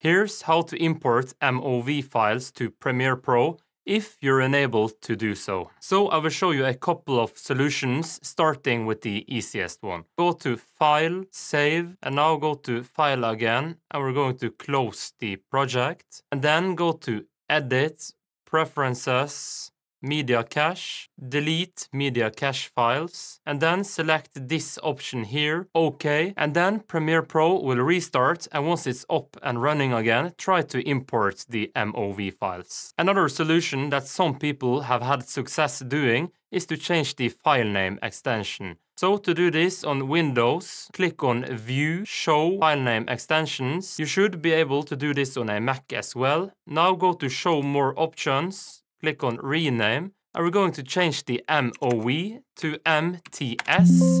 Here's how to import MOV files to Premiere Pro if you're enabled to do so. So I will show you a couple of solutions starting with the easiest one. Go to File, Save, and now go to File again and we're going to close the project and then go to Edit, Preferences, media cache, delete media cache files, and then select this option here, OK, and then Premiere Pro will restart, and once it's up and running again, try to import the MOV files. Another solution that some people have had success doing is to change the file name extension. So to do this on Windows, click on View, Show File Name Extensions. You should be able to do this on a Mac as well. Now go to Show More Options, click on rename, and we're going to change the MOV to MTS,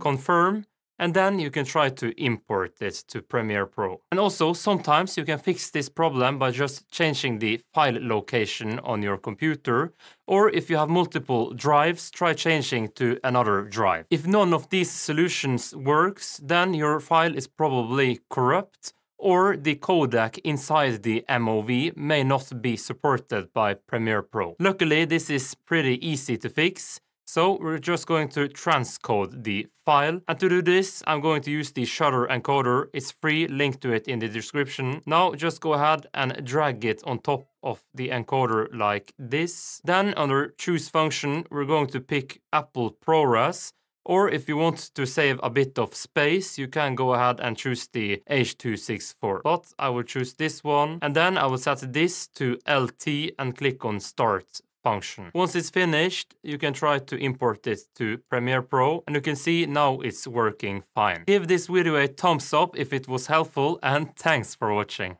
confirm, and then you can try to import it to Premiere Pro. And also, sometimes you can fix this problem by just changing the file location on your computer, or if you have multiple drives, try changing to another drive. If none of these solutions works, then your file is probably corrupt, or the codec inside the MOV may not be supported by Premiere Pro. Luckily, this is pretty easy to fix, so we're just going to transcode the file. And to do this, I'm going to use the Shutter encoder. It's free, link to it in the description. Now just go ahead and drag it on top of the encoder like this. Then under choose function, we're going to pick Apple ProRes or if you want to save a bit of space, you can go ahead and choose the H.264. But I will choose this one. And then I will set this to LT and click on Start function. Once it's finished, you can try to import it to Premiere Pro and you can see now it's working fine. Give this video a thumbs up if it was helpful and thanks for watching.